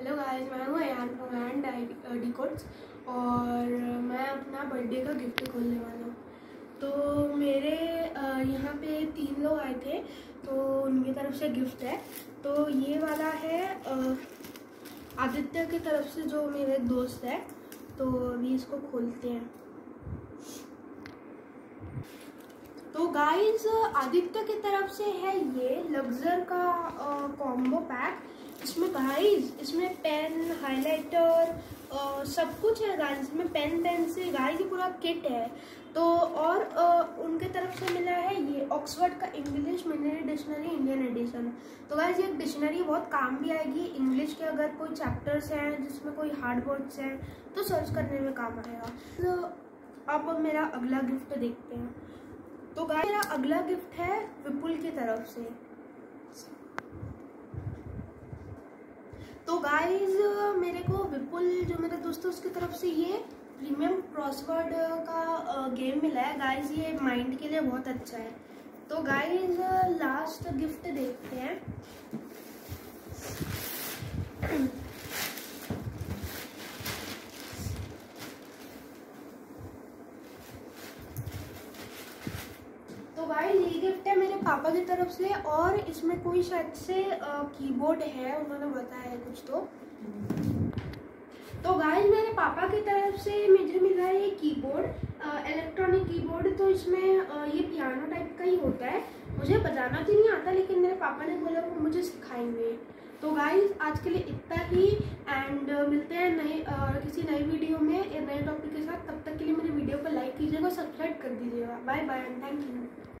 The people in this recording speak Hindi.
हेलो गाइस, मैं हूँ फ्रॉम डी कोड्स और मैं अपना बर्थडे का गिफ्ट खोलने वाला हूँ। तो मेरे यहाँ पे तीन लोग आए थे तो उनकी तरफ़ से गिफ्ट है। तो ये वाला है आदित्य की तरफ़ से जो मेरे दोस्त है। तो अभी इसको खोलते हैं। तो गाइस, आदित्य की तरफ़ से है ये लग्जर का कॉम्बो पैक इसमें गाइस इसमें पेन हाइलाइटर सब कुछ है गाइस इसमें पेन से गाइस ये पूरा किट है। तो और आ, उनके तरफ़ से मिला है ये ऑक्सफर्ड का English mini dictionary Indian edition तो गाइस ये डिक्शनरी बहुत काम भी आएगी। इंग्लिश के अगर कोई चैप्टर्स हैं जिसमें कोई हार्ड वर्ड्स हैं तो सर्च करने में काम आएगा। तो अब मेरा अगला गिफ्ट देखते हैं। तो गाइस मेरा अगला गिफ्ट है विपुल की तरफ़ से। तो गाइज़ मेरे को विपुल जो मेरे दोस्त है उसकी तरफ़ से ये प्रीमियम क्रॉसवर्ड का गेम मिला है। गाइज़ ये माइंड के लिए बहुत अच्छा है। तो गाइज़ लास्ट गिफ्ट देखते हैं। गाइस ये गिफ्ट है मेरे पापा की तरफ़ से और इसमें कोई शायद से कीबोर्ड है उन्होंने बताया कुछ तो। तो गाइस मेरे पापा की तरफ़ से मुझे मिला है ये कीबोर्ड इलेक्ट्रॉनिक कीबोर्ड तो इसमें आ, ये पियानो टाइप का ही होता है। मुझे बजाना तो नहीं आता लेकिन मेरे पापा ने बोला वो मुझे सिखाएँगे। तो गाइस आज के लिए इतना ही एंड मिलते हैं नए किसी नई वीडियो में नए टॉपिक के साथ। तब तक के लिए मेरे वीडियो को लाइक कीजिएगा सब्सक्राइब कर दीजिएगा। Bye bye and thank you